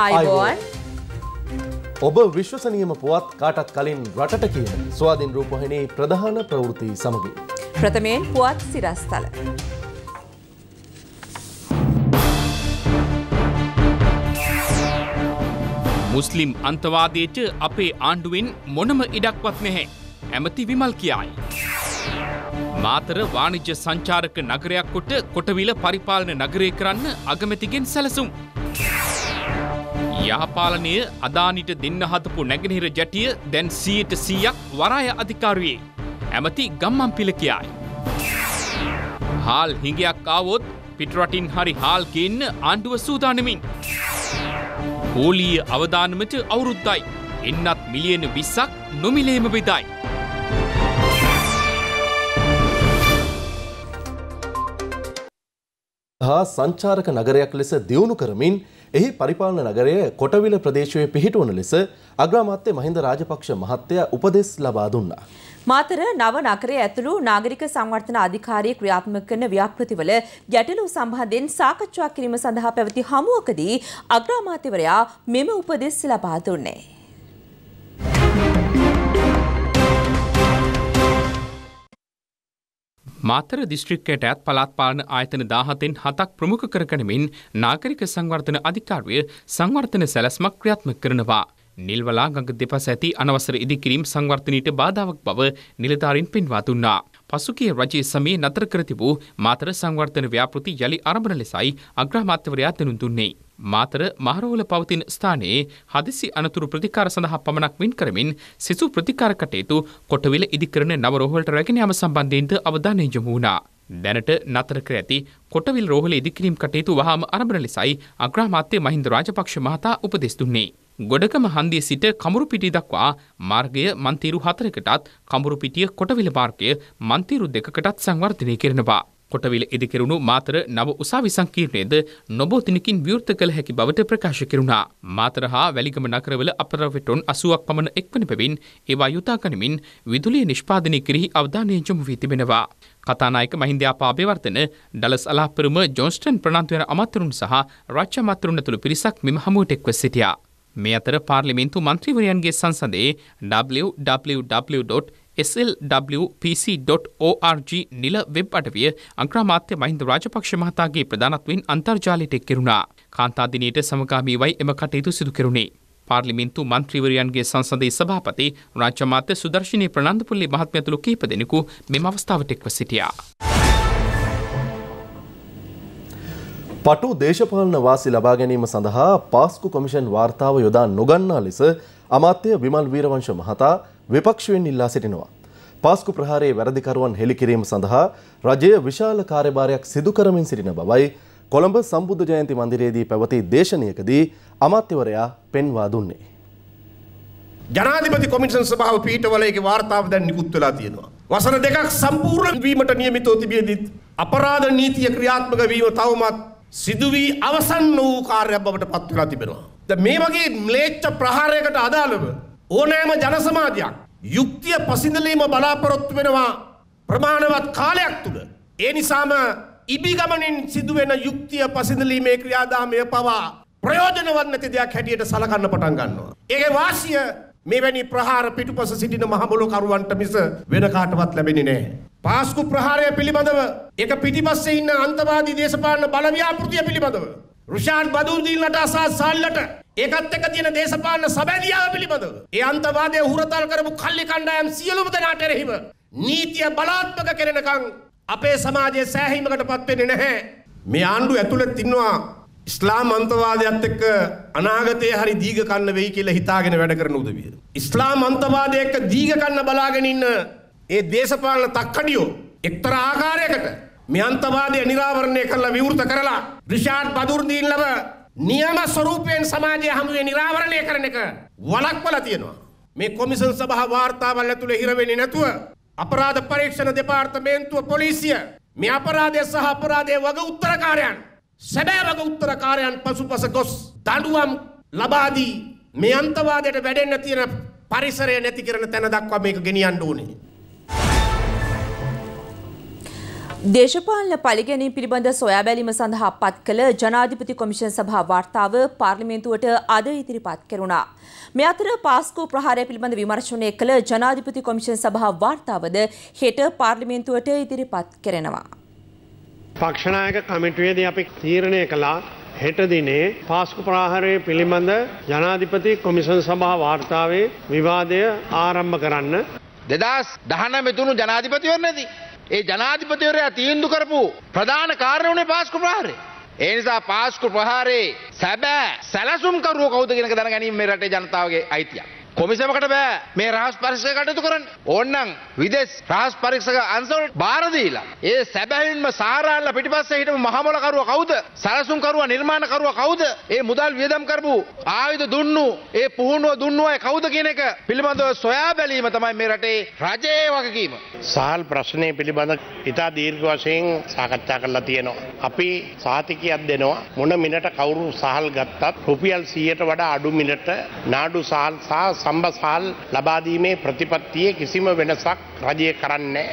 ආයිබෝන් ඔබ විශ්වසනියම පුවත් කාටත් කලින් රටට කියන ස්වාධීන් රූපහනේ ප්‍රධාන ප්‍රවෘති සමගින්. ප්‍රථමයෙන් පුවත් සිරස්තල. මුස්ලිම් අන්තවාදයට අපේ ආණ්ඩුවෙන් මොනම ඉඩක්වත් නැහැ. ඇමති විමල් කියයි. මාතර වාණිජ්‍ය සංචාරක නගරයක් කොට කොටවිල පරිපාලන නගරය කරන්න අගමැතිගෙන් සැලසුම්. යහපාලනය අදානිට දෙන්න හතපු නැගෙනහිර ජැටිය දැන් සීයට සීයක් වරාය අධිකාරයේ. ඇමති ගම්මම් පිල කියයි. හාල් හිඟයක් ආවොත් පිටරටින් හරි හාල් ගේන්න ආණ්ඩුව සූදානමින්. පෝලීය අවධානමට අවුරුද්දයි. එන්නත් මිලියන විස්සක් නොමිලේම බෙදයි. හා සංචාරක නගරයක් ලෙස දියුණු කරමින් එහි පරිපාලන නගරය කොටවිල ප්‍රදේශයේ පිහිටුවන ලෙස අග්‍රාමාත්‍ය මහින්ද රාජපක්ෂ මහත්තයා උපදෙස් ලබා දුන්නා. මාතර නව නගරය ඇතුළු නාගරික සංවර්ධන අධිකාරිය ක්‍රියාත්මක කරන ව්‍යාපෘතිවල ගැටලු සම්බන්ධයෙන් සාකච්ඡා කිරීම සඳහා පැවති හමුවකදී අග්‍රාමාත්‍යවරයා මෙම උපදෙස් ලබා දුන්නේ. මාතර දිස්ත්‍රික්කයට ඇත් පළාත් පාලන ආයතන දාහතෙන් හතක් ප්‍රමුඛ කරගනිමින් නාගරික සංවර්ධන අධිකාරිය සංවර්ධන සැලස්මක් ක්‍රියාත්මක කරනවා. නිල්වලා ගඟ දෙපස ඇති අනවසර ඉදිකිරීම් සංවර්ධනයට බාධාවක් බව නිලධාරින් පෙන්වා දුන්නා. පසුගිය රජයේ සමයේ නතර කර තිබූ මාතර සංවර්ධන ව්‍යාපෘති යළි ආරම්භන ලෙසයි අග්‍රාමාත්‍යවරයා දැනුම් දුන්නේ. මාතර මහරෝල පවතින ස්ථානයේ හදිසි අනතුරු ප්‍රතිකාර සඳහා පමණක් වින් කරමින් සිසු ප්‍රතිකාර කටයුතු කොටවිල ඉදිකරන නව රෝහලට රැගෙන යාම සම්බන්ධයෙන්ද අවධානය යොමු වුණා. දැනට නතර කර ඇති කොටවිල් රෝහල ඉදිකිරීම් කටයුතු වහාම ආරම්භන ලෙසයි අග්‍රාමාත්‍ය මහින්ද රාජපක්ෂ මහතා උපදෙස් දුන්නේ. ගොඩකම හන්දිය සිට කමුරුපිටිය දක්වා මාර්ගය මන්තීරු හතරකටත් කමුරුපිටිය කොටවිල මාර්ගය මන්තීරු දෙකකටත් සංවර්ධනය කරනවා. කොටවිල ඉදිකරුණු මාතර නව උසාවි සංකීර්ණයද නොබෝ තිනකින් විවෘත කළ හැකි බවට ප්‍රකාශ කෙරුණා. මාතර හා වැලිගම නකරවල අපරවටොන් අසුවක් පමණ එක්වන බැවින් ඒවා යුතා ගනිමින් විදුලිය නිෂ්පාදනය කෙරෙහි අවධානය යොමු වී තිබෙනවා. කතානායක මහින්දයාපා අභිවර්තන ඩලස් අලාපරම ජොන්ස්ටන් ප්‍රනාන්තුවන අමතරුන් සහ රාජ්‍ය අමතරුන් ඇතුළු පිරිසක් මෙම හමුවට එක්ව සිටියා. මේ අතර පාර්ලිමේන්තු මන්ත්‍රීවරයන්ගේ සංසදයේ www. slwpc.org නිල වෙබ් අටවිය අග්‍රාමාත්‍ය මහින්ද රාජපක්ෂ මහතාගේ ප්‍රධානත්වෙන් අන්තර්ජාලයට එක් කෙරුණා. කාන්තාදිනයට සමගාමීවයි එම කටයුතු සිදු කෙරුණේ. පාර්ලිමින්තු මන්ත්‍රීවරයන්ගේ සංසදයේ සභාපති රාජ්‍යමාත්‍ය සුදර්ශනී ප්‍රනන්දපුල්ලි මහත්මයතුළු කීප දෙනෙකු මෙම අවස්ථාවට එක්ව සිටියා. පටු දේශපාලන වාසි ලබා ගැනීම සඳහා පාස්කු කොමිෂන් වාර්තාව යොදා නොගන්නා ලෙස අමාත්‍ය විමල් වීරවංශ මහතා විපක්ෂයෙන් ඉල්ලා සිටිනවා. පාස්කු ප්‍රහාරයේ වැරදිකරුවන් හෙළිකිරීම සඳහා රජය විශාල කාර්යභාරයක් සිදු කරමින් සිටින බවයි කොළඹ සම්බුද්ධ ජයන්ති මන්දිරයේදී පැවති දේශනයකදී අමාත්‍යවරයා පෙන්වා දුන්නේ. ජනාධිපති කොමිෂන් සභාව පීඨවලයේ වාර්තාව දැන් නිකුත් වෙලා තියෙනවා. වසර දෙකක් සම්පූර්ණ වීමට නියමිතව තිබියදී අපරාධ නීතිය ක්‍රියාත්මක වීම තවමත් සිදු වී අවසන් වූ කාර්යයක් බවට පත් වෙලා තිබෙනවා. ද මේ වගේ ම්ලේච්ඡ ප්‍රහාරයකට අදාළව ඕනෑම ජන සමාජයක් යුක්තිය පසිඳලීම බලාපොරොත්තු වෙනවා ප්‍රමාණවත් කාලයක් තුළ. ඒ නිසාම ඉබිගමනින් සිදුවෙන යුක්තිය පසිඳලීමේ ක්‍රියාදාමය පවා ප්‍රයෝජනවත් නැති දෙයක් හැටියට සලකන්න පටන් ගන්නවා. ඒගේ වාසිය මෙවැනි ප්‍රහාර පිටුපස සිටින මහබොලකරුවන්ට මිස වෙන කාටවත් ලැබෙන්නේ නැහැ. පාස්කු ප්‍රහාරය පිළිබඳව එක පිටිපස්සේ ඉන්න අන්තවාදී දේශපාලන බලව්‍යාපෘතිය පිළිබඳව රුෂාන් බදුන්දීන්ලට අසා සල්ලට ඒකත් එක්ක තියෙන දේශපාලන සබැදියාව පිළිබඳව ඒ අන්තවාදය හුරතල් කරපු කල්ලි කණ්ඩායම් සියලුම දෙනාට එරෙහිව නීතිය බලාත්මක කෙරෙනකන් අපේ සමාජයේ සෑහීමකට පත් වෙන්නේ නැහැ. මේ ආණ්ඩුව ඇතුළත් ඉන්නවා ඉස්ලාම් අන්තවාදයත් එක්ක අනාගතයේ හරි දීග කන්න වෙයි කියලා හිතාගෙන වැඩ කරන උදවිය. ඉස්ලාම් අන්තවාදය එක්ක දීග කන්න බලාගෙන ඉන්න ඒ දේශපාලන තක්කඩියෝ එක්තරා ආකාරයකට මේ අන්තවාදය නිරාවරණය කරලා විවෘත කරලා රිෂාඩ් බදුර්දීන්ලව නියම ස්වරූපයෙන් සමාජය හමුවේ නිරාවරණය කරන එක වළක්වලා තියෙනවා. මේ කොමිසන් සභා වාර්තාවල් ඇතුලේ හිර වෙන්නේ නැතුව අපරාධ පරීක්ෂණ දෙපාර්තමේන්තුව පොලිසිය මේ අපරාධය සහ අපරාධයේ වග උත්තරකාරයන් සැබෑ වග උත්තරකාරයන් පසුපස ගොස් දඬුවම් ලබා දී මේ අන්තවාදයට වැඩෙන්න තියෙන පරිසරය නැති කරන තැන දක්වා මේක ගෙනියන්න ඕනේ. දේශපාලන පලිගැනීම් පිළිබඳ සොයා බැලීම සඳහා පත් කළ ජනාධිපති කොමිෂන් සභා වාර්තාව පාර්ලිමේන්තුවට අද ඉදිරිපත් කෙරුණා. මේ අතර පාස්කෝ ප්‍රහාරය පිළිබඳ විමර්ශනය කළ ජනාධිපති කොමිෂන් සභා වාර්තාවද හෙට පාර්ලිමේන්තුවට ඉදිරිපත් කෙරෙනවා. පක්ෂනායක කමිටුවේදී අපි තීරණය කළා හෙට දිනේ පාස්කු ප්‍රාහාරය පිළිබඳ ජනාධිපති කොමිසන් සභා වාර්තාවේ විවාදය ආරම්භ කරන්න. දෙදස් දහන මෙතුුණු ජනාධිපතිවරණදී. ඒ ජනාධිපතිවරයා තීන්දු කරපු ප්‍රධාන කාරණුනේ පාස්කු ප්‍රහාරය. ඒ නිසා පාස්කු ප්‍රහාරේ සැබෑ සැලසුම්කරුව කවුද කියනක දැනගැනීම මේ රටේ ජනතාවගේ අයිතියක්. කොමිසමකට බෑ මේ රහස් පරික්ෂක කටයුතු කරන්න. ඕන්නම් විදෙස් රහස් පරීක්ෂක අන්සවලට බාර දීලා ඒ සැබැවින්ම සාරාල්ල පිටිපස්සේ හිටපු මහමොලකරුව කවුද? සැලසුම්කරුව නිර්මාණකරුව කවුද? ඒ මුදල් වියදම් කරපු ආයුධ දුන්නු ඒ පුහුණුව දුන්නු අය කවුද කියන එක පිළිබඳව සොයා බැලීම තමයි මේ රටේ රජයේ වගකීම. සහල් ප්‍රශ්නය පිළිබඳ ඉතා දීර්ඝ වශයෙන් සාකච්ඡා කරලා තියෙනවා. අපි සාතිකයක් දෙනවා මොන මිනට කවුරු සහල් ගත්තත් රුපියල් 100ට වඩා අඩු මිනට නාඩු සහල් සහ සම්බසහල් ලබාදීමේ ප්‍රතිපත්තියේ කිසිම වෙනසක් රජය කරන්නේ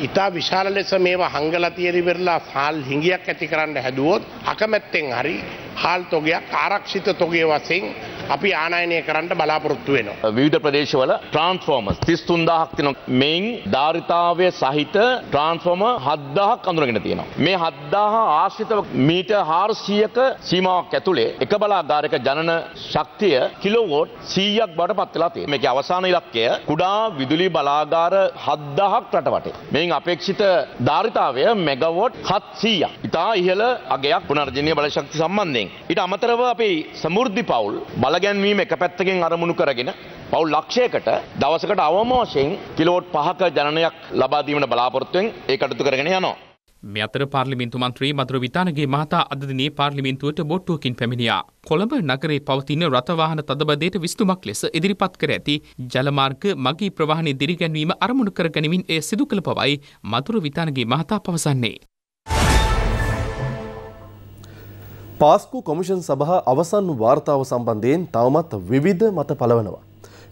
ඉතා විශාල ලෙස මේවා හංගලා තියෙරි වෙරලා හාල් හිඟියක් ඇති කරන්න හැදුවොත් අකමැත්තෙන් හරි හාල් තොගයක් ආරක්ෂිත තොගේ වශයෙන් අපි ආනයනය කරන්න බලාපොරොත්තු වෙනවා. විවිධ ප්‍රදේශවල ට්‍රන්ස්ෆෝර්මර්ස් 33000ක් තියෙනවා. මේන් ධාරිතාවය සහිත ට්‍රන්ස්ෆෝර්මර් 7000ක් අඳුරගෙන තියෙනවා. මේ 7000 ආශ්‍රිත මීටර් 400ක සීමාවක් ඇතුලේ එක බලාගාරයක ජනන ශක්තිය කිලෝවෝට් 100ක් බවට පත් වෙලා තියෙනවා. මේකේ අවසාන ඉලක්කය කුඩා විදුලි බලාගාර 7000ක් රට වටේ. මේන් අපේක්ෂිත ධාරිතාවය මෙගාවොට් 700ක්. ඉතා ඉහළ අගයක් පුනර්ජනීය බල ශක්ති සම්බන්ධයෙන්. ඊට අමතරව අපේ සමෘද්ධි පවුල් බලගැන්වීම එක පැත්තකින් අරමුණු කරගෙන පවුල් ලක්ෂයකට දවසකට අවම වශයෙන් කිලෝට් පහක ජනනයක් ලබා දීමට බලාපොරොත්තුවෙන් ඒ කටයුතු කරගෙන යනවා. මේ අතර පාර්ලිමින්තු මන්ත්‍රී මදුර විතානගේ මහතා අද දිනේ පාර්ලිමින්තුවට බොට්ටුවකින් පැමිණියා. කොළඹ නගරේ පවතින රථවාහන තදබදයට විස්තුමක් ලෙස ඉදිරිපත් කර ඇති ජලමාර්ග මගී ප්‍රවාහනය දිරිගැන්වීම අරමුණු කර ගැනීමෙන් එය සිදු කළ බවයි මදුර විතානගේ මහතා පවසන්නේ. පාස්කු කොමිෂන් සභහ අවසන් වාර්තාව සම්බන්ධයෙන් තවමත් විවිධ මත පලවනවා.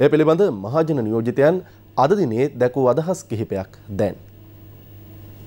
එය පිළිබඳ මහජන නියෝජිතයන් අද දිනේ දැකූ අදහස් කිහිපයක් දැන්.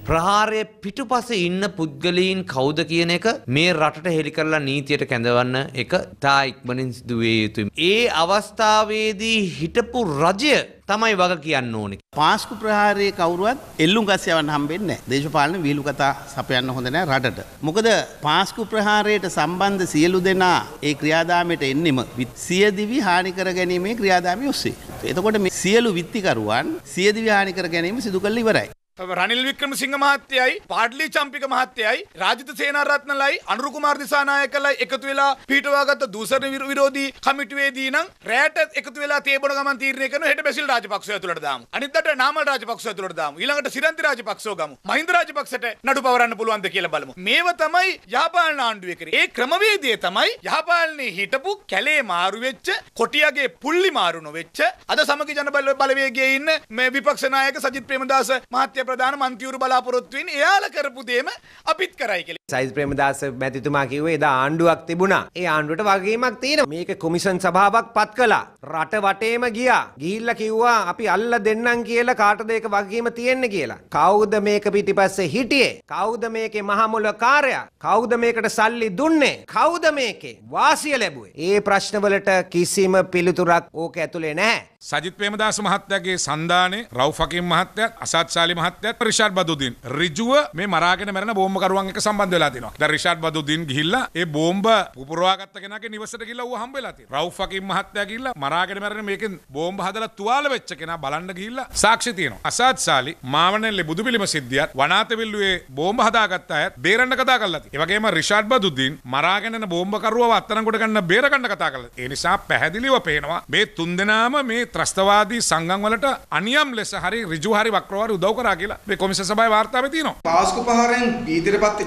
ප්‍රහාරය පිටුපස ඉන්න පුද්ගලීන් කවුද කියන එක මේ රටට හෙළි කරලා නීතියට කැඳවන්න එක තා ඉක්මනින් සිදුවේ යුතුයි. ඒ අවස්ථාවේදී හිටපු රජය තමයි වග කියන්න ඕනි. පාස්කු ප්‍රහාරයේ කවුරුවත් එල්ලුම් ගස්යවන්න හම්බෙන්නේ නැහැ. දේශපාලන විහිළු කතා සපයන්න හොඳ නැහැ රටට. මොකද පාස්කු ප්‍රහාරයට සම්බන්ධ සියලු දෙනා ඒ ක්‍රියාදාමයට එන්නෙම සියදිවි හානි කර ගැනීමේ ක්‍රියාදාමය ඔස්සේ. එතකොට මේ සියලු විත්තිකරුවන් සියදිවි හානි කර ගැනීම සිදු කළ ඉවරයි. රනිල් වික්‍රමසිංහ මහත්තයයි පාඩලි චම්පික මහත්තයයි රාජිත සේනාරත්නලයි අනුරු කුමාර දිසානායකලයි එකතු වෙලා පීටවාගත්ත දූෂණ විරෝධී කමිටුවේදී නම් රැට එකතු වෙලා තේබන ගමන් තීරණය කරන හෙට බැසිල් රාජපක්ෂය ඇතුළට දාමු. අනිද්දාට නාමල් රාජපක්ෂය ඇතුළට දාමු. ඊළඟට සිරන්ති රාජපක්ෂව ගමු. මහින්ද රාජපක්ෂට නඩු පවරන්න පුළුවන්ද කියලා බලමු. මේව තමයි යහපාලන ආණ්ඩුවේ කරේ. ඒ ක්‍රමවේදය තමයි යහපාලනේ හිටපු කැලේ මාරු වෙච්ච කොටියගේ පුල්ලි මාරු නොවෙච්ච අද සමගි ජන බලවේගයේ ඉන්න මේ විපක්ෂ නායක සජිත් ප්‍රේමදාස මහත්තයා ප්‍රධාන මන්තිවරු බලාපොරොත්තුවෙන් එයාලා කරපු දේම අපිත් කරයි කියලා. සයිස් ප්‍රේමදාස මැතිතුමා කිව්වේ එදා ආණ්ඩුවක් තිබුණා. ඒ ආණ්ඩුවට වගකීමක් තියෙනවා. මේක කොමිෂන් සභාවක් පත් කළා. රට වටේම ගියා. ගිහිල්ලා කිව්වා අපි අල්ල දෙන්නම් කියලා කාටද ඒක වගකීම තියෙන්නේ කියලා. කවුද මේක පිටිපස්සේ හිටියේ? කවුද මේකේ මහමුල කාර්යයා? කවුද මේකට සල්ලි දුන්නේ? කවුද මේකේ වාසිය ලැබුවේ? ඒ ප්‍රශ්නවලට කිසිම පිළිතුරක් ඕක ඇතුලේ නැහැ. සජිත් ප්‍රේමදාස මහත්තයාගේ සන්ධානයේ රවුෆකින් මහත්තයත් අසත් සාලි මහත්තයත් රිෂාඩ් බදුදින් ඍජුව මේ මරාගෙන මැරෙන බෝම්බකරුවන් එක්ක සම්බන්ධ වෙලා තිනවා. දැන් රිෂාඩ් බදුදින් ගිහිල්ලා ඒ බෝම්බ පුපුරවාගත්ත කෙනාගේ නිවසට ගිහිල්ලා ඌ හම්බ වෙලා තියෙනවා. රවුෆකින් මහත්තයා ගිහිල්ලා මරාගෙන මැරෙන මේකෙන් බෝම්බ හදලා තුවාල වෙච්ච කෙනා බලන්න ගිහිල්ලා සාක්ෂි තියෙනවා. අසත් සාලි මාවනල්ලේ බුදුපිළිම සිද්ධියත් වනාතවිල්ලුවේ බෝම්බ හදාගත්ත අයත් බේරන්න කතා කරලා තියෙනවා. ඒ වගේම රිෂාඩ් බදුදින් මරාගෙන යන බෝම්බකරුවව අත්අඩංගුවට ගන්න බේර ගන්න කතා කරලා. ඒ නිසා පැහැදිලිව පේනවා මේ තුන්දෙනාම මේ ත්‍රස්තවාදී සංගම් වලට අනියම් ලෙස හරි ඍජු හරි වක්‍රවරි උදව් කරා කියලා මේ කොමිසම සභාවේ වාර්තාවේ තියෙනවා. පාස්කු පහරෙන් බීතිරපත්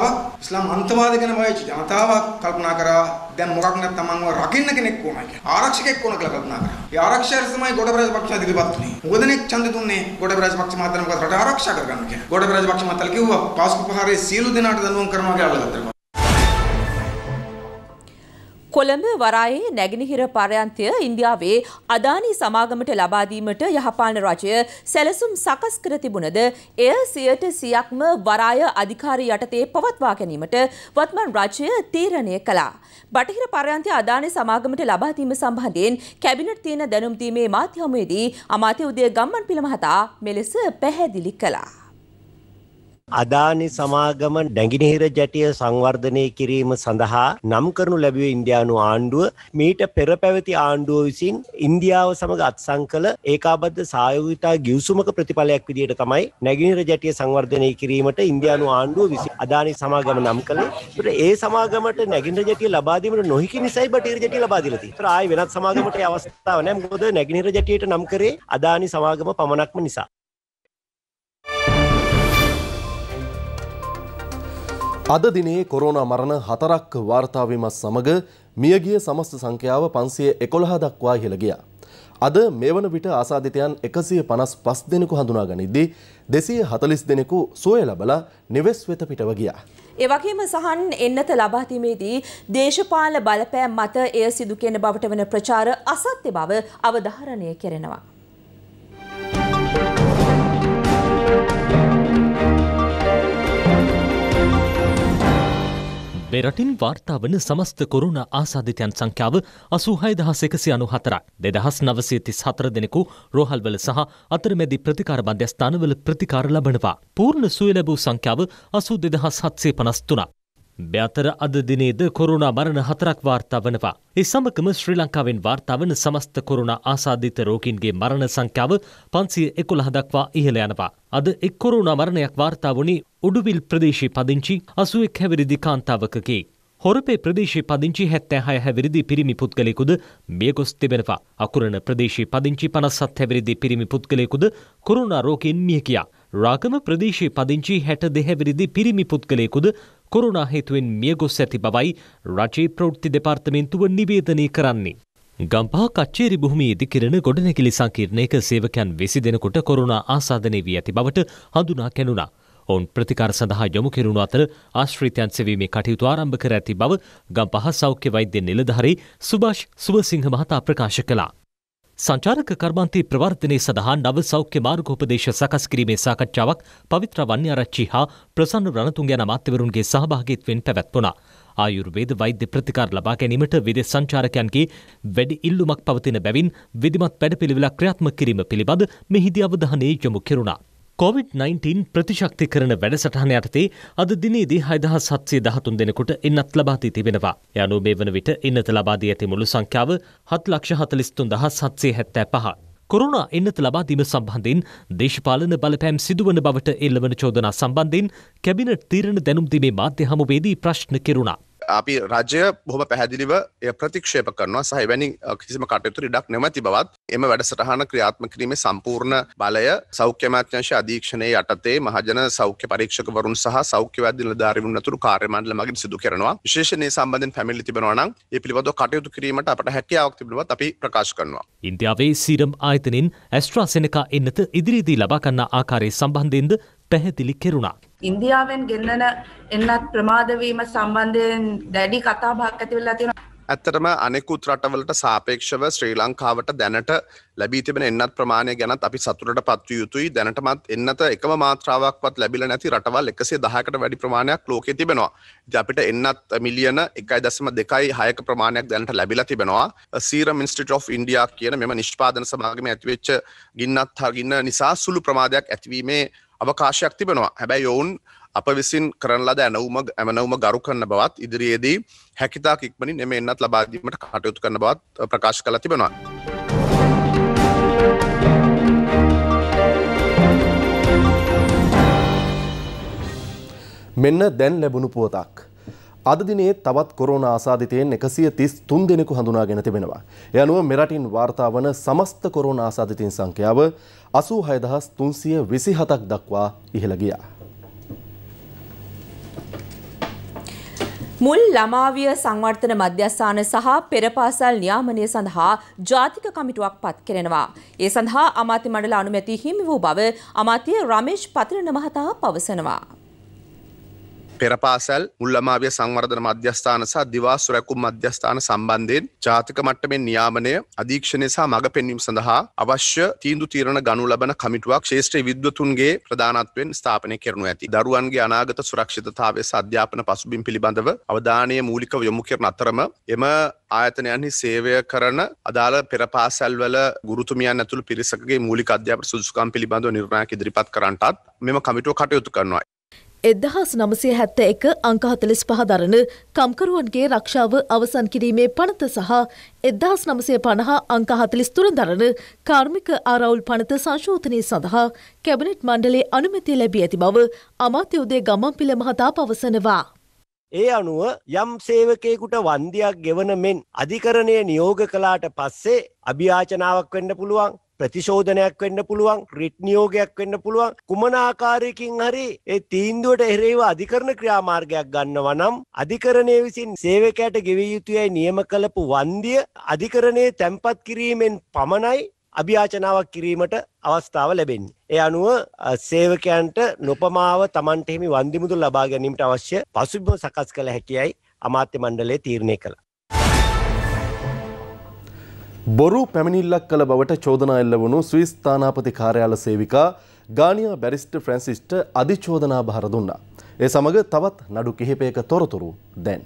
ජනතාවක් ඉස්ලාම් අන්තවාද ගැන බයච්ච ජනතාවක් කල්පනා කරා දැන් මොකක් නැත් තමන්ව රකින්න කෙනෙක් ඕනයි කියලා. ආරක්ෂකෙක් ඕන කියලා කල්පනා කරා. ඒ ආරක්ෂකයර තමයි ගොඩබරජ පක්ෂ ඉදිරිපත් වුණේ. මොකදනෙක් ඡන්ද දුන්නේ ගොඩබරජ පක්ෂ මහත්තයා මොකද රට ආරක්ෂා කරගන්න කියලා. ගොඩබරජ පක්ෂ මහත්තයා කිව්වා පාස්කු පහරේ සියලු දෙනාට දඬුවම් කරනවා කියලා අල්ලගත්තා. කොළඹ වරායේ නැගෙනහිර පරයන්තය ඉන්දියාවේ අදානි සමාගමට ලබාදීමට යහපාලන රජය සැලසුම් සකස් කර තිබුණද එය සියයට සියක්ම වරාය අධිකාරී යටතේ පවත්වා ගැනීමට වත්මන් රජය තීරණය කළා. බටහිර පරයන්තය අදානි සමාගමට ලබාදීම සම්බන්ධයෙන් කැබිනට් තියෙන දැනුම් දීමේ මාධ්‍ය හමුවේදී අමාත්‍ය උදය ගම්මන් පිළ මහතා මෙලෙස පැහැදිලි කළා. අදානි සමාගම නැගිනහිර ජැටිය සංවර්ධනය කිරීම සඳහා නම් කරනු ලැබුව ඉන්දයානු ආණ්ඩුව මීට පෙර පැවති ආණ්ඩුව විසින් ඉන්දියාව සමඟ අත්සං කළ ඒකාබද්ධ සායෝගිතා ගිවසුමක ප්‍රතිඵලයක් විදියට තමයි නැගිනිර ජැටිය සංවර්ධනය කිරීමට ඉන්දයානු ආණ්ඩුව විසි අදානි සමාගම නම් කළේ. ඒ සමාගමට නැගිනිර ජැටිය ලබාදීමට නොහිකි නිසයි බටහිර ජැටිය ලබාදිලති ආය වෙනත් සමාගමට අවස්ථාව නෑ මොකද නැගිනිර ජැටියට නම් කරේ අදානි සමාගම පමණක්ම නිසා. අද දිනේ කොරෝනා මරණ හතරක් වාර්තාවීමත් සමග මියගිය සමස්ත සංඛ්‍යාව පන්සිය එකොළහ දක්වා ඉහළ ගියා. අද මේ වන විට ආසාධිතයන් එකසිය පනස් පස් දෙනෙකු හඳුනා ගනිද්දී දෙසිය හතලිස් දෙනෙකු සුවය ලබලා නිවෙස් වෙත පිටව ගියා. ඒවගේම සහන් එන්නත ලබාතීමේදී දේශපාලන බලපෑම් මත එය සිදු කියන බවට වන ප්‍රචාර අසත්‍ය බව අවධාරණය කෙරෙනවා. මෙරටින් වාර්තා වන සමස්ත කොරුණ ආසාධිතයන් සංඛ්‍යාව අසූහය දහස් එකසි අනු හතරක් දෙදහස් නවසය තිස් හතර දෙනෙකු රෝහල්වල සහ අතරමැදි ප්‍රතිකාර මධ්‍යස්ථානවල ප්‍රතිකාර ලබනවා. පූර්ණ සුව ලැබූ සංඛ්‍යාව අසූ දෙදහස් හත්සේ පනස්තුනා. බ්‍යතර අද දිනේද කොරුණා මරණ හතරක් වාර්තා වනවා. ඒ සමකම ශ්‍රී ලංකාවෙන් වාර්තා වන සමස්ත කොරුණා ආසාධිත රෝගීන්ගේ මරණ සංඛ්‍යාව පන්සිය එකොළහ දක්වා ඉහළ යනවා. අද එක් කොරුණා මරණයක් වාර්තා වුණේ උඩුවිල් ප්‍රදේශී පදිංචි අසුවෙක් හැවිරිදි කාන්තාවකගේ. හොරපේ ප්‍රදේශී පදිංචි හැත්තෑ හය හැවිරිදි පිරිමි පුද්ගලෙකුද මියගොස් තිබෙනවා. අකුරණ ප්‍රදේශී පදිංචි පනස්සත් හැවිරිදි පිරිමි පුද්ගලෙකුද කොරුණා රෝගයෙන් මිය කියා. රාගම ප්‍රදේශී පදිංචි හැට දෙහැවිරිදි පිරිමි පුද්ගලයෙකුද කොරුණා හේතුවෙන් මියගොස් ඇති බවයි රජයේ ප්‍රවෘත්ති දෙපාර්තමේන්තුව නිවේදනය කරන්නේ. ගම්පහ කච්චේරි භූමියේදී කිරණ ගොඩනැගිලි සංකීර්ණයක සේවකයන් වෙසි දෙනෙකුට කොරුණා ආසාදනය වී ඇති බවට හඳුනා කැනුණා. ඔවුන් ප්‍රතිකාර සඳහා යොමු කෙරුණු අතර ආශ්‍රිතයන් සෙවීමේ කටයුතු ආරම්භ කර ඇති බව ගම්පහ සෞඛ්‍ය වෛද්‍ය නිලධාරී සුභාෂ් සුවසිංහ මහතා ප්‍රකාශ කළා. සංචාරක කර්මාන්තයේ ප්‍රවර්ධනය සඳහා නව සෞඛ්‍ය මාර්ගෝපදේශ සකස් කිරීමේ සාකච්ඡාවක් පවිත්‍ර වන්‍යාරච්චි හා ප්‍රසන්න රණතුංග යන අමාත්‍යවරුන්ගේ සහභාගීත්වයෙන් පැවැත්වුණා. ආයුර්වේද වෛද්‍ය ප්‍රතිකාර ලබා ගැනීමට විදෙස් සංචාරකයන්ගේ වැඩි ඉල්ලුමක් පවතින බැවින් විධිමත් වැඩපිළිවෙලක් ක්‍රියාත්මක කිරීම පිළිබඳ මෙහිදී අවධානය යොමු කෙරුණා. COVID-19 ප්‍රතිශක්ති කරන වැඩසටහන යටතේ අද දිනේදී හයදහස් සත්සේ දහතුන් දෙනෙකුට එන්නත් ලබාදී තිබෙනවා. යනු මේ වන විට එන්නත ලබාදී ඇති මුළු සංඛ්‍යාව හත් ලක්ෂ හතලිස්තුන් දහස් සත්සේ හැත්තෑ පහ. කොරුණා එන්නත ලබාදීම සම්බන්ධයෙන් දේශපාලන බලපෑම් සිදුවන බවට එල්ලවන චෝදනා සම්බන්ධයෙන් කැබිනට් තීරණ දැනුම්දීමේ මාධ්‍ය හමුවේදී ප්‍රශ්න කෙරුණා. අපි රජය බොහම පැහැදිලිව එය ප්‍රතික්ෂේප කරනවා. සහ වැනි කිසිම කටයුතු ඉඩක් නැමැති බවත් එම වැඩසටහන ක්‍රියාත්ම කිරීමේ සම්පූර්ණ බලය සෞඛ්‍යමාත්‍යංශ අධීක්ෂණයේ යටතේ මහජන සෞඛ්‍ය පරීක්ෂකවරුන් සහ සෞඛ්‍ය වෛද්‍ය නිලධාරීවරුන් අතුරු කාර්ය මණ්ඩල මගින් සිදු කරනවා. විශේෂයෙන් මේ සම්බන්ධයෙන් පැමිණිලි තිබෙනවා නම් ඒ පිළිබඳව කටයුතු කිරීමට අපට හැකියාවක් තිබෙනවත් අපි ප්‍රකාශ කරනවා. ඉන්දියාවේ සීරම් ආයතනෙන් ඇස්ට්‍රාසෙනකා එන්නත ඉදිරියේදී ලබා ගන්නා ආකාරය සම්බන්ධයෙන්ද පැහැදිලි කෙරුණා. ඉන්දියාවෙන් ගෙන්නන එන්නත් ප්‍රමාදවීම සම්බන්ධයෙන් දැඩි කතාබහක් ඇති වෙලා තියෙනවා. ඇත්තටම අනෙකුත් රටවලට සාපේක්ෂව ශ්‍රී ලංකාවට දැනට ලැබී තිබෙන එන්නත් ප්‍රමාණය ගැනත් අපි සතුටට පත්විය යුතුයි. දැනටමත් එන්නත එකම මාත්‍රාවක්වත් ලැබිල නැති රටවල් එකසේ දහකට වැඩි ප්‍රමාණයක් ලෝකෙ තිබෙනවා. අපිට එන්නත් මිලියන එකයි දසම දෙකයි හයක ප්‍රමාණයක් දැනට ලැබිලා තිබෙනවා. සීරම් ඉන්ස්ටිට of ඉන්ඩියා කියන මෙම නිෂ්පාදන සමාගම ඇතිවෙච්ච ගින්නත් හගින්න නිසා සුළු ප්‍රමාදයක් ඇතිවීමේ අවකාශයක් තිබෙනවා හැබැයි ඔවුන් අප විසින් කරන ලද ඇනවුම ඇමනවුම ගරු කරන්න බවත් ඉදිරියේදී හැකිතා ඉක්මනින් එම එන්නත් ලබාදීමට කටයුතු කරන බවත් ප්‍රකාශ කළ තිබෙනවා. මෙන්න දැන් ලැබුණු පුවතක්. අද දිනේ තවත් කොරෝන ආසාධිතයෙන් එකසිය තිස් තුන් දෙනෙකු හඳුනාගෙන තිබෙනවා. යනුව මෙරටින් වාර්තා වන සමස්ත කොරෝන ආසාධිතින් සංඛ්‍යාව අසූ හයදහස් තුන්සිය විසි හතක් දක්වා ඉහළ ගියා. මුල් ළමාවිය සංවර්ධන මධ්‍යස්ථාන සහ පෙරපාසල් නියාමනය සඳහා ජාතික කමිටුවක් පත් කෙරෙනවා. ඒ සඳහා අමාත්‍ය මණ්ඩල අනුමැති හිමි වූ බව අමාත්‍ය රමේෂ් පතිරණ මහතා පවසනවා. පෙරපාසැල් මුල්ලමාවිය සංවර්ධන මධ්‍යස්ථාන සහ දිවා සුරැකුම් මධ්‍යස්ථාන සම්බන්ධයෙන් ජාතික මට්ටමෙන් නියාමනය අධීක්ෂණය සහ මඟ පෙන්වීම සඳහා අවශ්‍ය තීන්දු තීරණ ගනු ලබන කමිටුවක් ශේෂ්ත්‍ර විද්වතුන්ගේ ප්‍රධානත්වයෙන් ස්ථාපනය කරනු ඇති. දරුවන්ගේ අනාගත සුරක්ෂිතතාවය සහ අධ්‍යාපන පසුබිම් පිළිබඳව අවධානය මූලිකව යොමු කරන අතරම එම ආයතනයන්හි සේවය කරන අදාළ පෙරපාසැල්වල ගුරුතුමියන් ඇතුළු පිරිසකගේ මූලික අධ්‍යාපන සුදුසුකම් පිළිබඳව නිර්ණයක් ඉදිරිපත් කරන්නටත් මෙම කමිටුව කටයුතු කරනවා. එදහස් නමසය හැත්ත එක අංකහතලිස් පහ දරන කම්කරුවන්ගේ රක්ෂාව අවසන් කිරීමේ පනත සහ එදහස් නමසය පණහා අංකහතලිස් තුර දරන කාර්මික ආරවුල් පනත සංශෝධනය සඳහා කැබිනට් මණ්ඩලේ අනුමැතිය ලැබී ඇති බව අමාත්‍යෝදය ගමන්පිල මහතා පවසනවා. ඒ අනුව යම් සේවකයෙකුට වන්දියක් ගෙවන මෙන් අධිකරණය නියෝග කලාට පස්සේ අභ්‍යාචනාවක් වෙන්න පුළුවන් ප්‍රතිශෝධනයක් වෙන්න පුළුවන් රිට් නියෝගයක් වෙන්න පුළුවන් කුමන ආකාරයකින් හරි ඒ තීන්දුවට එරෙහිව අධිකරණ ක්‍රියාමාර්ගයක් ගන්නවා නම් අධිකරණය විසින් සේවකයට ගෙවිය යුතුයයි නියම කළපු වන්දිය අධිකරණයේ තැන්පත් කිරීමෙන් පමණයි අභ්‍යාචනාවක් කිරීමට අවස්ථාව ලැබෙන්නේ. ඒ අනුව සේවකයන්ට නොපමාව තමන්ට හිමි වන්දිමුදු ලබා ගැනීමට අවශ්‍ය පසුබිම සකස් කළ හැකියයි අමාත්‍ය මණ්ඩලේ තීරණය කළ. බොරු පැමිණිල්ලක් කළ බවට චෝදනා එල්ල වුණු ස්විස් තානාපති කාර්යාල සේවිකා ගානියා බැරිස්ට ෆ්‍රැන්සිස්ට අධිචෝදනා භාර දුන්නා. ඒ සමග තවත් නඩු කිහිපයක තොරතුරු දැන්.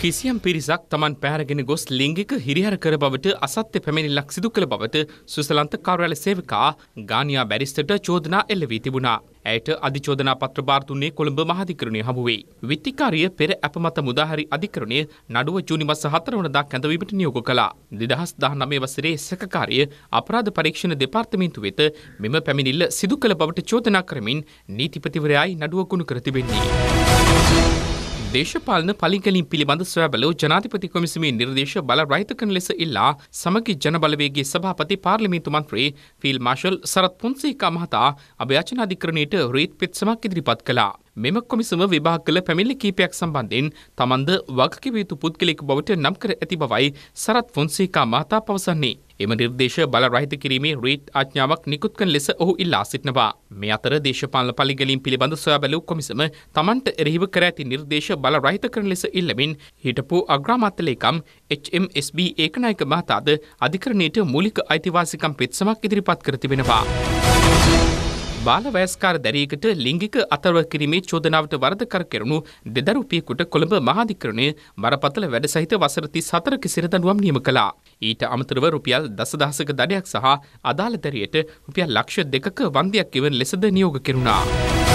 කිසියම් පිරිසක් තමන් පැහරගෙන ගොස් ලිංගික හිරිහර කර බවට අසත්‍ය පැමිණිල්ලක් සිදු කළ බවට සුසලන්ත කාර්යාල සේවකා ගානියා බැරිස්ටට චෝදනා එල්ල වී තිබුණා. ඇයට අධිචෝදනා පත්‍ර බාර දුන්නේ කොළඹ මහාධිකරණය හමුවේ. විත්තිකාරිය පෙර අපමත මුදාහරි අධිකරණය නඩුව ජූනි මාස 4 වනදා කැඳවීමට නියෝග කළා. 2019 වසරේ සැකකාරිය අපරාධ පරීක්ෂණ දෙපාර්තමේන්තුව වෙත මෙම පැමිණිල්ල සිදු කළ බවට චෝදනා කරමින් නීතිපතිවරයායි නඩුව ගුණ කර තිබෙන්නේ. දේශපාලන පලිගලින් පිළිබඳ සොයබලෝ ජනාධිපති කොමිසමේ නිර්දේශ බල රහිත කරන ලෙස ඉල්ලා සමගි ජනබලවේගේ සභාපති පාර්ලිමේන්තු මන්ත්‍රී ෆිල් මාෂල් සරත් පොන්සේකා මහතා අභ්‍යාචනාධිකරණයට රීත් පෙත්සමක් ඉදිරිපත් කළා. මෙම කොමිසම විභාග කළ පැමිණිලි කීපයක් සම්බන්ධයෙන් තමන්ද වගකිව යුතු පුද්ගලෙකු බවට නම් කර ඇති බවයි සරත් ෆොන්සේකා මහතා පවසන්නේ. එම නිර්දේශ බල රහිත කිරීමේ රීට් ආඥාවක් නිකුත් කන ලෙස ඔහු ඉල්ලා සිටිනවා. මේ අතර දේශපාලන පලිගලින් පිළිබඳ සොයා බැලූ කොමිසම තමන්ට එරෙහිව කර ඇති නිර්දේශ බල රහිත කරන ලෙස ඉල්ලමින් හිටපු අග්‍රාමාත්‍ය ලේකම් HMSB ඒකනායක මහතාද අධිකරණයට මූලික අයිතිවාසිකම් පෙත්සමක් ඉදිරිපත් කර තිබෙනවා. බාල වයස්කාර දැරියකට ලිංගික අතරව කිරීමේ චෝදනාවට වරදකර කෙරුණු දෙදරුපියෙකුට කොළඹ මහාධිකරණය බරපතල වැඩ සහිත වසර 34ක සිරදඬුවම් නියම කළා. ඊට අමතරව රුපියල් දසදහසක දඩයක් සහ අදාළ දැරියට රුපියල් ලක්ෂ දෙකක වන්දියක් ගෙවන ලෙසද නියෝග කෙරුණා.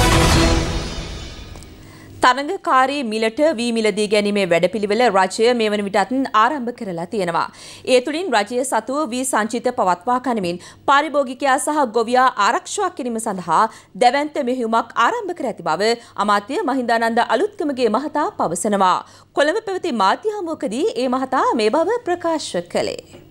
තරඟකාරී මිලට වී මිලදී ගැනීමේ වැඩපිළිවෙල රජය මේ වන විටත් ආරම්භ කරලා තියෙනවා. ඒ තුළින් රජය සතුව වී සංචිත පවත්වා කනමින් පාරිභෝගිකයා සහ ගොවියා ආරක්ෂා කිරීම සඳහා දැවන්ත මෙහිුමක් ආරම්භ කර ඇති බව අමාත්‍ය මහින්දානන්ද අලුත්කමගේ මහතා පවසනවා. කොළඹ පැවති මාධ්‍ය හමුවකදී ඒ මහතා මේ බව ප්‍රකාශ කළේ.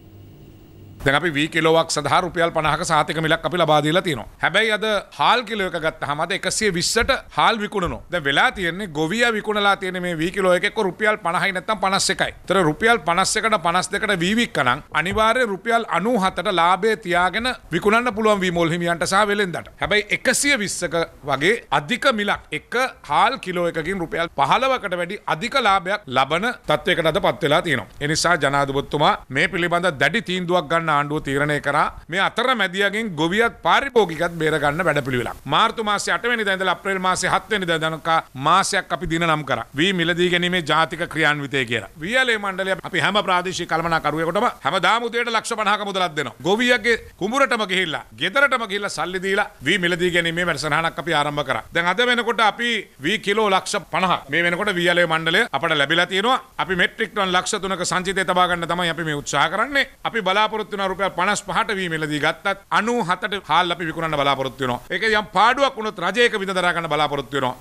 දැන් අපි වී කිලෝවක් සඳහා රුපියල් 50ක සාතික මිලක් අපි ලබා දීලා තියෙනවා. හැබැයි අද හාල් කිලෝ එක ගත්තාම අද 120ට හාල් විකුණනවා. දැන් වෙලා තියෙන්නේ ගොවියා විකුණලා තියෙන මේ වී කිලෝ එකක රුපියල් 50යි නැත්නම් 51යි. ඒතර රුපියල් 51ට 52කට වී වික්කනම් අනිවාර්ය රුපියල් 97ට ලාභය තියාගෙන විකුණන්න පුළුවන් වී මොල් හිමියන්ට සහ වෙලෙන්දට. හැබැයි 120ක වගේ අධික මිලක් එක හාල් කිලෝ එකකින් රුපියල් 15කට වැඩි අධික ලාභයක් ලබන තත්වයකට අද පත් වෙලා තියෙනවා. ඒ නිසා ජනාධිපතිතුමා මේ පිළිබඳ දැඩි තීන්දුවක් ගන්න ආණ්ඩුව තීරණය කරා මේ අතර මැදියගෙන් ගොවියත් පාරිභෝගිකත් බේරගන්න වැඩපිළිවෙලක්. මාර්තු මාසේ 8 වෙනිදා ඉඳලා අප්‍රේල් මාසේ 7 වෙනිදා දක්වා මාසයක් අපි දින නම් කරා. වී මිලදී ගැනීමේ ජාතික ක්‍රියාන්විතය කියලා. වීඇලේ මණ්ඩලය අපි හැම ප්‍රාදේශීය කළමනාකරුවෙකුටම හැමදාම උදේට ලක්ෂ 50ක මුදලක් දෙනවා. ගොවියගේ කුඹුරටම ගිහිල්ලා, ගෙදරටම ගිහිල්ලා සල්ලි දීලා වී මිලදී ගැනීමේ වැඩසටහනක් අපි ආරම්භ කරා. දැන් අද වෙනකොට අපි වී කිලෝ ලක්ෂ 50 මේ වෙනකොට වීඇලේ මණ්ඩලය අපට ලැබිලා තියෙනවා. අපි මෙට්‍රික් ටන් ලක්ෂ 3ක සංචිතය තබා ගන්න තමයි අපි මේ උත්සාහ කරන්නේ. අපි බලාපොරොත්තු වෙන රුපියල් 55ට වී මිලදී ගත්තත් 97ට හාල් අපි විකුණන්න බලාපොරොත්තු වෙනවා. ඒක යම් පාඩුවක් වුණොත් රජයක විඳ දරා ගන්න බලාපොරොත්තු වෙනවා.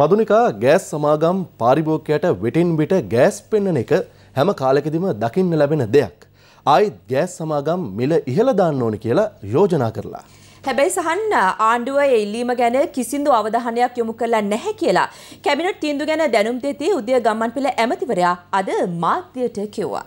මදුනිකා ගෑස් සමාගම් පාරිභෝගකයට වෙටින් විට ගෑස් පෙන්වන එක හැම කාලෙකදීම දකින්න ලැබෙන දෙයක්. ආයිත් ගෑස් සමාගම් මිල ඉහළ දාන්න ඕනි කියලා යෝජනා කරලා. හැබැයි සහන් ආණ්ඩුව ඉල්ලීම ගැන කිසිදු අවධානයක් යොමු කරලා නැහැ කියලා කැබිනට් තීන්දුව ගැන දැනුම් දෙති උදය ගම්මන්පිල ඇමතිවරයා අද මාධ්‍යයට කිව්වා.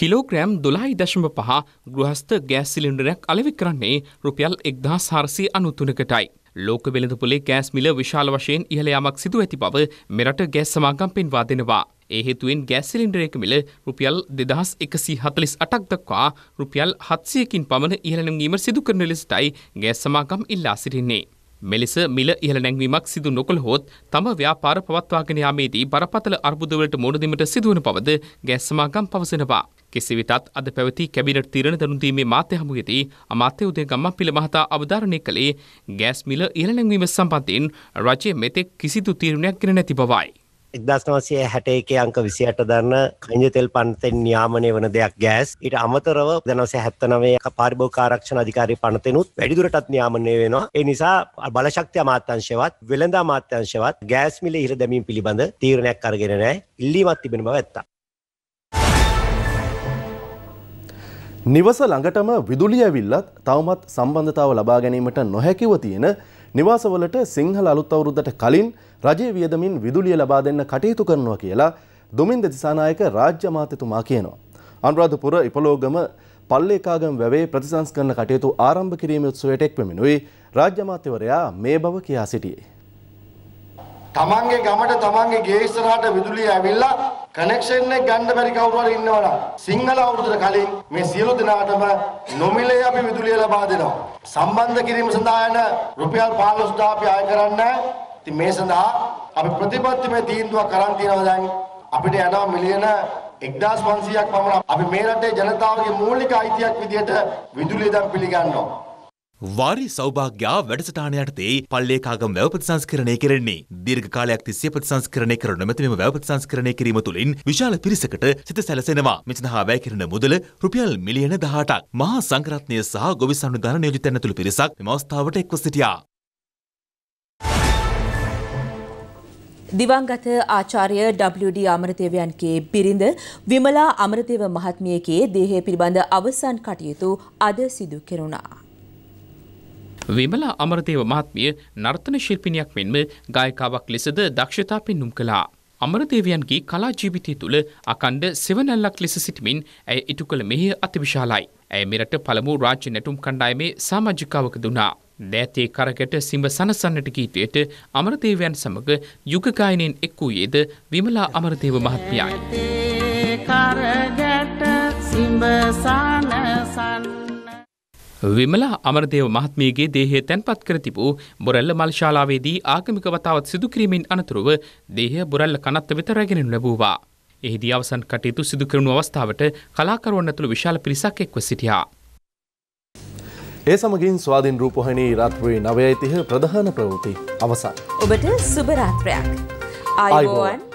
කිලෝග්‍රෑම් දොලායි දශම පහ ගෘහස්ත ගෑස් සිලින්ඩරයක් අලෙවි කරන්නේ රුපියල් එක්දහස් හාරසී අනුතුනකටයි. ලෝක වෙළඳපොලේ ගෑස් මිල විශාල වශයෙන් ඉහළ යාමක් සිදු ඇති බව මෙරට ගෑස් සමාගම් පෙන්වා දෙනවා. ඒ හේතුවෙන් ගෑස් සිලින්ඩරයක මිල රුපියල් දෙදහස් එකසි හතලිස් අටක් දක්වා රුපියල් හත්සියකින් පමණ ඉහළ නැංවීම සිදු කරන ලෙසටයි ගෑස් සමාගම් ඉල්ලා සිටින්නේ. මෙලෙස මිල ඉහළ නැංවීමක් සිදු නොකළහොත් තම ව්‍යාපාර පවත්වාගෙන යාමේදී බරපතල අර්බුදවලට මුහුණ සිදුවන බවද ගෑස් සමාගම් පවසනවා. කෙසේ වෙතත් අද පැවති කැබිනට් තීරණ දනුදීමේ මාත්‍ය හමුවේදී අමාත්‍ය උදය ගම්මන්පිල මහතා අවධාරණය කළේ ගෑස් මිල ඉහළ නැංවීම සම්බන්ධයෙන් රජය මෙතෙක් කිසිදු තීරණයක් ගෙන නැති බවයි. එක්දස් නවසය හැට එකේ අංක විසියට දන්න කංජ තෙල් පන්තෙන් නියාමනය වන දෙයක් ගෑස්. ඊට අමතරව දනවසය හැත්තනවේ පාරිභෝග ආරක්ෂණ අධිකාරී පනතෙනුත් වැඩිදුරටත් නියාමනය වෙනවා. ඒ නිසා බලශක්ති අමාත්‍යංශවත් වෙළඳ අමාත්‍යංශවත් ගෑස් මිල ඉහළ දැමීම පිළිබඳ තීරණයක් අරගෙන නැහැ. ඉල්ලීමක් තිබෙන බව ඇත්තා. නිවස ළඟටම විදුලිය ඇවිල්ලත් තවමත් සම්බන්ධතාව ලබා ගැනීමට නොහැකිව තියෙන නිවාසවලට සිංහල අලුත් අවුරුද්දට කලින් රජයේ වියදමින් විදුලිය ලබා දෙන්න කටයුතු කරනවා කියලා දුමින්ද දිසානායක රාජ්‍ය අමාත්‍යතුමා කියනවා. අනුරාධපුර ඉපලෝගම පල්ලේකාගම් වැවේ ප්‍රතිසංස්කරණ කටයුතු ආරම්භ කිරීමේ උත්සවයට එක් වෙමිනුයි රාජ්‍ය අමාත්‍යවරයා මේ බව කියා සිටියේ. තමන්ගේ ගමට තමන්ගේ ගේ ඉස්සරහට විදුලිය ඇවිල්ලා කනෙක්ෂන් එක ගන්න බැරි කවුරු හරි ඉන්නවනම් සිංහල අවුරුද්දට කලින් මේ සියලු දෙනාටම නොමිලේ අපි විදුලිය ලබා දෙනවා. සම්බන්ධ කිරීම සඳහා යන රුපියල් 15000 අපි අය කරන්නේ ඉතින් මේ සඳහා අපි ප්‍රතිපත්තිමය තීන්දුවක් කරන් තියෙනවා දැන් අපිට යනවා මිලියන 1500ක් පමණ අපි මේ රටේ ජනතාවගේ මූලික අයිතියක් විදිහට විදුලිය දැන් පිළිගන්නවා. වාරි සෞභාග්‍යා වැඩසටාන යටතේ පල්ලේකාගම් වැව ප්‍රතිසංස්කරණය කෙරෙන්නේ. දීර්ඝ කාලයක් තිස්සේ ප්‍රතිසංස්කරණය කර නොමැති මෙම වැව ප්‍රතිසංස්කරණය කිරීම තුළින් විශාල පිරිසකට සිත සැලසෙනවා. මෙත සඳහා වැය කෙරෙන මුදල රුපියල් මිලියන 18ක්. මහා සංඝරත්නය සහ ගොවි සංවිධාන නියෝජිතයන් ඇතුළු පිරිසක් මෙම අවස්ථාවට එක්ව සිටියා. දිවංගත ආචාර්ය WD අමරදේවයන්ගේ බිරිඳ විමලා අමරදේව මහත්මියගේ දේහය පිළිබඳ අවසන් කටයුතු අද සිදු කෙරුණා. විමලා අමරදේව මහත්මිය නර්තන ශිල්පිනියක් මෙන්ම ගායකාවක් ලෙසද දක්ෂතා පෙන්නුම් කළා. අමරදේවයන්ගේ කලා ජීවිතය තුළ අකණ්ඩ සෙවනැල්ලක් ලෙස සිටිමින් ඇය ඉටු කළ මෙහි අතිවිශාලයි. ඇය මෙරට පළමු රාජ්‍ය නැටුම් කණ්ඩායමේ සාමාජිකාවක දුනා. දෑතේ කරකට සිඹ සනසන්නට ගීතයට අමරදේවයන් සමග යුගගායනයෙන් එක් වූයේද විමලා අමරදේව මහත්මියයි. කරගට සිඹ සනසන්න විමලා අමරදේව මහත්මියගේ දේහය තැන්පත් කර තිබූ බොරැල්ල මල්ශාලාවේදී ආගමික වතාවත් සිදු කිරීමෙන් අනතුරුව දේහය බොරැල්ල කනත්ත වෙත රැගෙනු ලැබූවා. එහිදී අවසන් කටයුතු සිදු කරනු අවස්ථාවට කලාකරුවන් ඇතුළු විශාල පිරිසක් එක්ව සිටියා. ඒ සමගින් ස්වාධීන් රූපහනී රාත්‍රී නවයයිතිහ ප්‍රධාන ප්‍රවෘති අවසන්. ඔබට සුභරාත්‍රයක්. ආයිබෝවන්